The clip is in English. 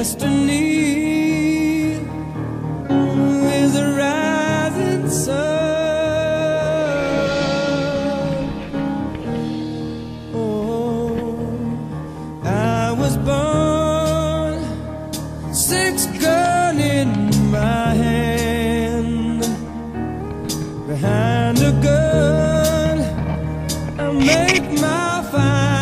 destiny is a rising sun. Oh, I was born six gun in my hand behind a gun. I make my fire.